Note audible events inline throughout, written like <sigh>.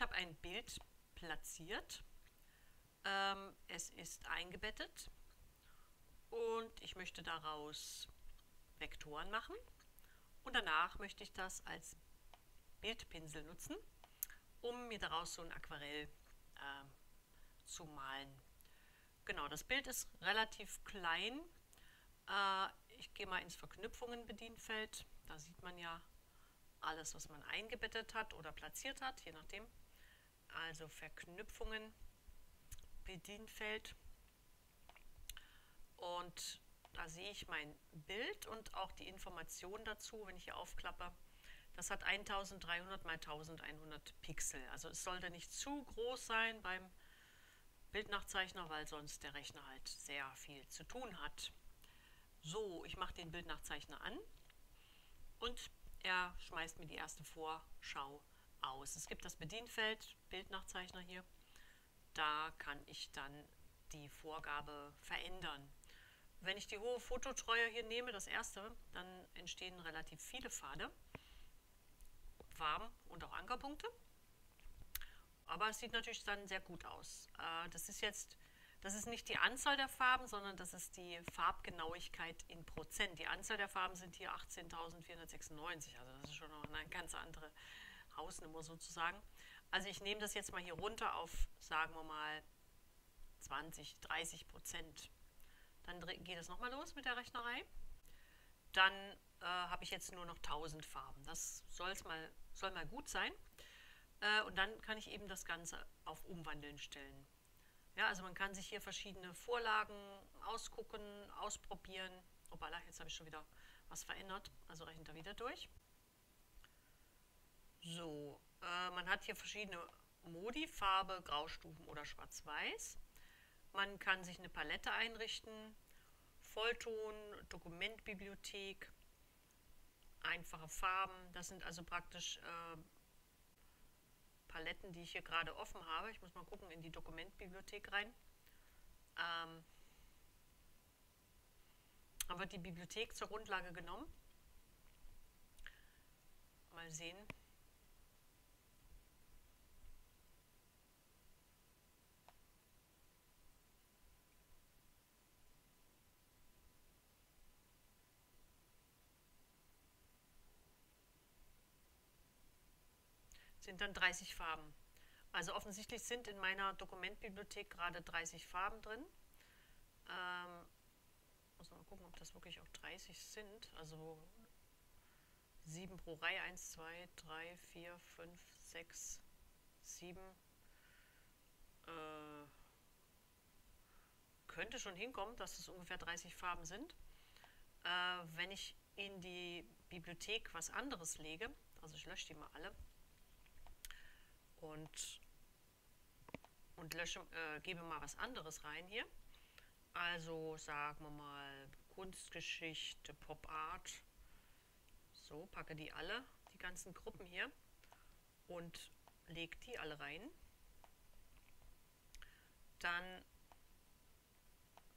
ich habe ein Bild platziert. Ähm, es ist eingebettet und ich möchte daraus Vektoren machen. Und danach möchte ich das als Bildpinsel nutzen, um mir daraus so ein Aquarell äh, zu malen. Genau, das Bild ist relativ klein. Äh, ich gehe mal ins Verknüpfungen-Bedienfeld. Da sieht man ja alles, was man eingebettet hat oder platziert hat, je nachdem. Also Verknüpfungen, Bedienfeld. Und da sehe ich mein Bild und auch die Informationen dazu, wenn ich hier aufklappe. Das hat 1300 mal 1100 Pixel. Also es sollte nicht zu groß sein beim Bildnachzeichner, weil sonst der Rechner halt sehr viel zu tun hat. So, ich mache den Bildnachzeichner an und er schmeißt mir die erste Vorschau aus. Es gibt das Bedienfeld, Bildnachzeichner hier. Da kann ich dann die Vorgabe verändern. Wenn ich die hohe Fototreue hier nehme, das erste, dann entstehen relativ viele Pfade, Farben und auch Ankerpunkte. Aber es sieht natürlich dann sehr gut aus. Äh, das ist jetzt, das ist nicht die Anzahl der Farben, sondern das ist die Farbgenauigkeit in Prozent. Die Anzahl der Farben sind hier 18.496, also das ist schon noch eine ganz andere Hausnummer sozusagen. Also ich nehme das jetzt mal hier runter auf, sagen wir mal, 20, 30 Prozent. Dann geht es nochmal los mit der Rechnerei. Dann äh, habe ich jetzt nur noch 1000 Farben. Das soll's mal, soll mal gut sein. Äh, und dann kann ich eben das Ganze auf Umwandeln stellen. Ja, also man kann sich hier verschiedene Vorlagen ausgucken, ausprobieren. Obala, jetzt habe ich schon wieder was verändert, also rechnet er wieder durch. So, äh, man hat hier verschiedene Modi, Farbe, Graustufen oder Schwarz-Weiß. Man kann sich eine Palette einrichten, Vollton, Dokumentbibliothek, einfache Farben. Das sind also praktisch äh, Paletten, die ich hier gerade offen habe. Ich muss mal gucken in die Dokumentbibliothek rein. Ähm, dann wird die Bibliothek zur Grundlage genommen. Mal sehen. Sind dann 30 Farben. Also offensichtlich sind in meiner Dokumentbibliothek gerade 30 Farben drin. Ähm, muss mal gucken, ob das wirklich auch 30 sind. Also 7 pro Reihe, 1, 2, 3, 4, 5, 6, 7. Äh, könnte schon hinkommen, dass es ungefähr 30 Farben sind. Äh, wenn ich in die Bibliothek was anderes lege, also ich lösche die mal alle, und, und lösche, äh, gebe mal was anderes rein hier. Also sagen wir mal Kunstgeschichte, Pop Art. So, packe die alle, die ganzen Gruppen hier und lege die alle rein. Dann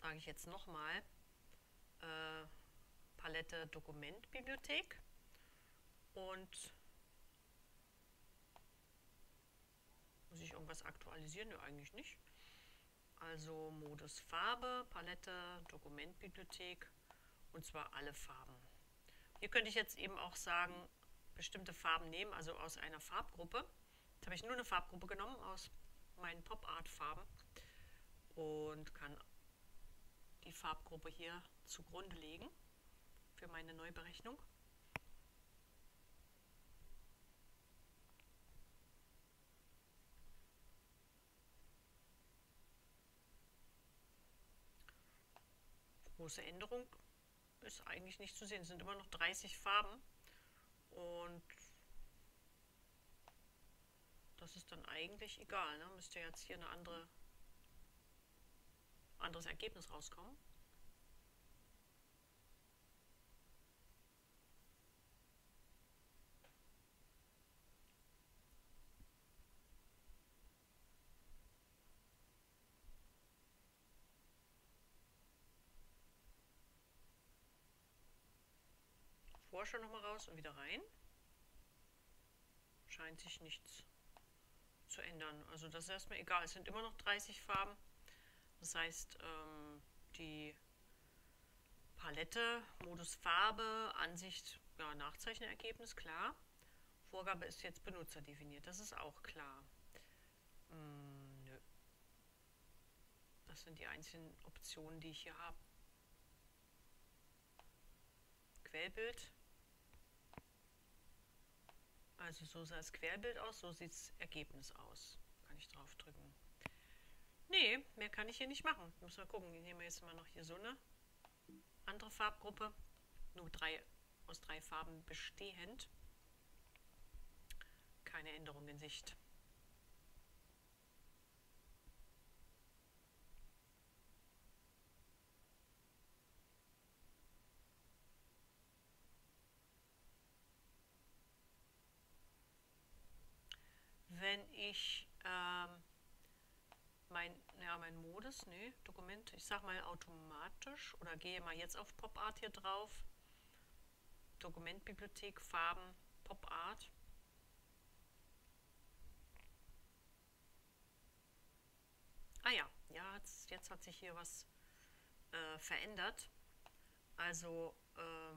sage ich jetzt nochmal äh, Palette Dokumentbibliothek und Muss ich irgendwas aktualisieren? Ne, eigentlich nicht. Also Modus Farbe, Palette, Dokumentbibliothek und zwar alle Farben. Hier könnte ich jetzt eben auch sagen, bestimmte Farben nehmen, also aus einer Farbgruppe. Jetzt habe ich nur eine Farbgruppe genommen aus meinen Pop Art Farben und kann die Farbgruppe hier zugrunde legen für meine Neuberechnung. Große Änderung ist eigentlich nicht zu sehen. Es sind immer noch 30 Farben und das ist dann eigentlich egal. Ne? Müsste jetzt hier ein andere, anderes Ergebnis rauskommen. Vorschau nochmal raus und wieder rein. Scheint sich nichts zu ändern. Also das ist erstmal egal. Es sind immer noch 30 Farben. Das heißt, ähm, die Palette, Modus Farbe, Ansicht, ja, Nachzeichnergebnis, klar. Vorgabe ist jetzt Benutzer definiert, das ist auch klar. Hm, nö. Das sind die einzelnen Optionen, die ich hier habe. Quellbild. Also so sah das Querbild aus, so sieht das Ergebnis aus. Kann ich drauf drücken. Nee, mehr kann ich hier nicht machen. Muss mal gucken. Ich nehme jetzt mal noch hier so eine andere Farbgruppe. Nur drei, aus drei Farben bestehend. Keine Änderung in Sicht. Wenn ich ähm, mein, ja, mein Modus, nee, Dokument, ich sag mal automatisch oder gehe mal jetzt auf Pop Art hier drauf. Dokumentbibliothek, Farben, Pop Art. Ah ja, ja, jetzt, jetzt hat sich hier was äh, verändert. Also, äh,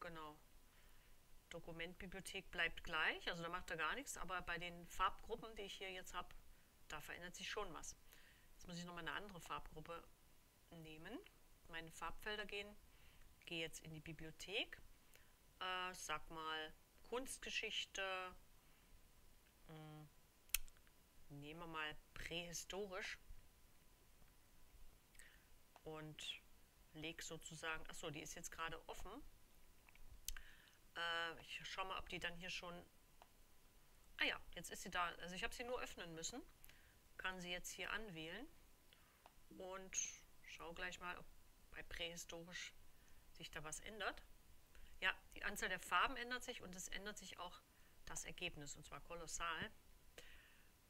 genau. Dokumentbibliothek bleibt gleich, also da macht er gar nichts, aber bei den Farbgruppen, die ich hier jetzt habe, da verändert sich schon was. Jetzt muss ich nochmal eine andere Farbgruppe nehmen, meine Farbfelder gehen, gehe jetzt in die Bibliothek, äh, sag mal Kunstgeschichte, mh, hm, nehmen wir mal prähistorisch und lege sozusagen, achso, die ist jetzt gerade offen. Schaue mal, ob die dann hier schon, ah ja, jetzt ist sie da. Also ich habe sie nur öffnen müssen kann sie jetzt hier anwählen und schau gleich mal, ob bei prähistorisch sich da was ändert. Ja, die Anzahl der Farben ändert sich und es ändert sich auch das Ergebnis und zwar kolossal.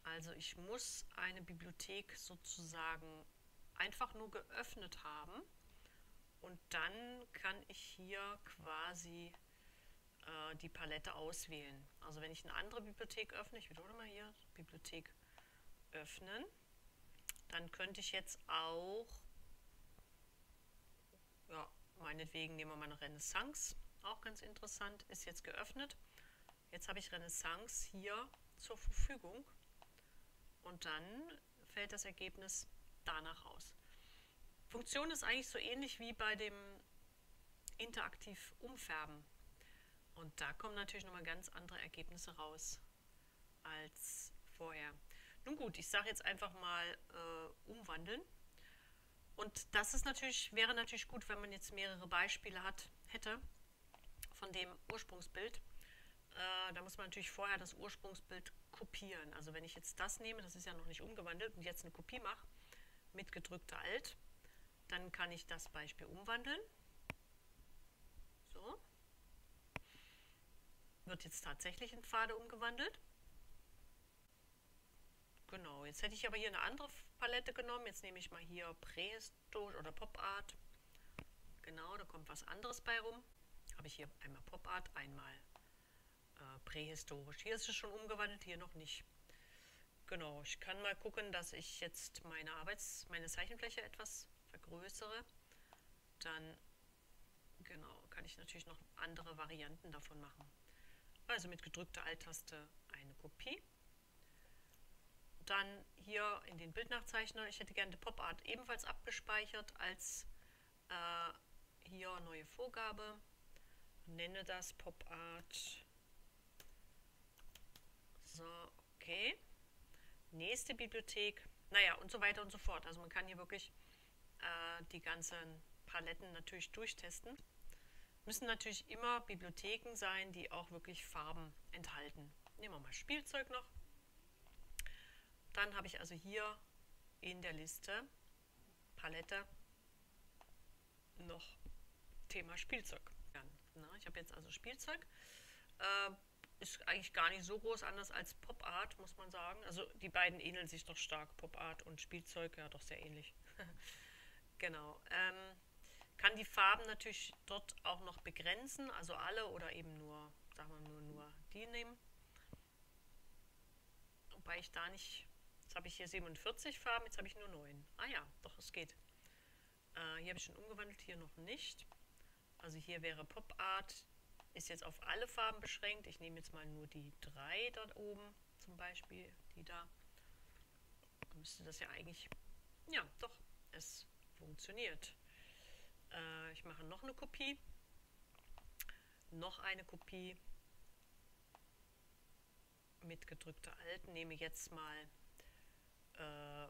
Also ich muss eine Bibliothek sozusagen einfach nur geöffnet haben und dann kann ich hier quasi äh, die Palette auswählen. Also wenn ich eine andere Bibliothek öffne, ich wiederhole mal hier, Bibliothek öffnen. Dann könnte ich jetzt auch, ja, meinetwegen nehmen wir mal eine Renaissance, auch ganz interessant, ist jetzt geöffnet. Jetzt habe ich Renaissance hier zur Verfügung und dann fällt das Ergebnis danach aus. Funktion ist eigentlich so ähnlich wie bei dem interaktiv umfärben. Und da kommen natürlich nochmal ganz andere Ergebnisse raus als vorher. Nun gut, ich sage jetzt einfach mal äh, umwandeln. Und das ist natürlich, wäre natürlich gut, wenn man jetzt mehrere Beispiele hat, hätte von dem Ursprungsbild. Äh, da muss man natürlich vorher das Ursprungsbild kopieren. Also wenn ich jetzt das nehme, das ist ja noch nicht umgewandelt, und jetzt eine Kopie mache mit gedrückter Alt, dann kann ich das Beispiel umwandeln. So. Wird jetzt tatsächlich in Pfade umgewandelt. Genau, jetzt hätte ich aber hier eine andere Palette genommen. Jetzt nehme ich mal hier Prähistorisch oder Pop Art. Genau, da kommt was anderes bei rum. Habe ich hier einmal Pop Art, einmal äh, prähistorisch. Hier ist es schon umgewandelt, hier noch nicht. Genau, ich kann mal gucken, dass ich jetzt meine Arbeits-, meine Zeichenfläche etwas vergrößere. Dann, genau, kann ich natürlich noch andere Varianten davon machen. Also mit gedrückter Alt-Taste eine Kopie. Dann hier in den Bildnachzeichner, ich hätte gerne die Pop-Art ebenfalls abgespeichert als äh, hier neue Vorgabe. Nenne das Pop-Art. So, okay. Nächste Bibliothek. Naja, und so weiter und so fort. Also man kann hier wirklich äh, die ganzen Paletten natürlich durchtesten. Müssen natürlich immer Bibliotheken sein, die auch wirklich Farben enthalten. Nehmen wir mal Spielzeug noch. Dann habe ich also hier in der Liste Palette noch Thema Spielzeug. ich habe jetzt also Spielzeug. Äh, ist eigentlich gar nicht so groß anders als Pop Art, muss man sagen. Also die beiden ähneln sich doch stark. Pop Art und Spielzeug, ja doch sehr ähnlich. <laughs> genau. Ähm, kann die Farben natürlich dort auch noch begrenzen, also alle oder eben nur, sagen wir nur, nur die nehmen wobei ich da nicht, jetzt habe ich hier 47 Farben, jetzt habe ich nur 9. Ah ja, doch, es geht. Äh, hier habe ich schon umgewandelt, hier noch nicht. Also hier wäre Pop Art, ist jetzt auf alle Farben beschränkt. Ich nehme jetzt mal nur die drei dort oben, zum Beispiel, die da. Müsste das ja eigentlich, ja, doch, es funktioniert. Äh, ich mache noch eine Kopie. Noch eine Kopie mit gedrückter Alt. Nehme jetzt mal äh,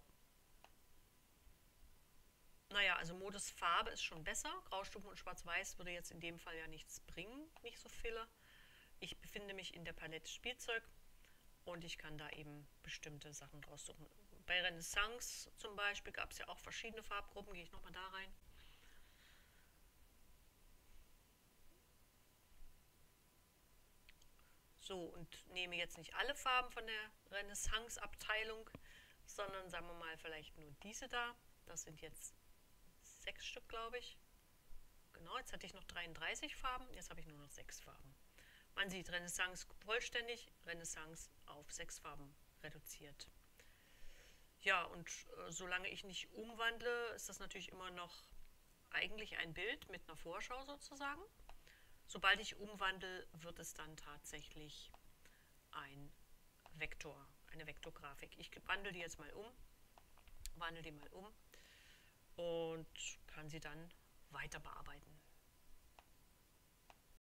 naja, also Modus Farbe ist schon besser. Graustufen und Schwarz-Weiß würde jetzt in dem Fall ja nichts bringen, nicht so viele. Ich befinde mich in der Palette Spielzeug und ich kann da eben bestimmte Sachen draus suchen. Bei Renaissance zum Beispiel gab es ja auch verschiedene Farbgruppen. Gehe ich nochmal da rein. So, und nehme jetzt nicht alle Farben von der Renaissance-Abteilung, sondern sagen wir mal vielleicht nur diese da. Das sind jetzt sechs Stück, glaube ich. Genau, jetzt hatte ich noch 33 Farben, jetzt habe ich nur noch sechs Farben. Man sieht Renaissance vollständig, Renaissance auf sechs Farben reduziert. Ja, und äh, solange ich nicht umwandle, ist das natürlich immer noch eigentlich ein Bild mit einer Vorschau sozusagen. Sobald ich umwandle, wird es dann tatsächlich ein Vektor, eine Vektorgrafik. Ich wandle die jetzt mal um, wandle die mal um und kann sie dann weiter bearbeiten.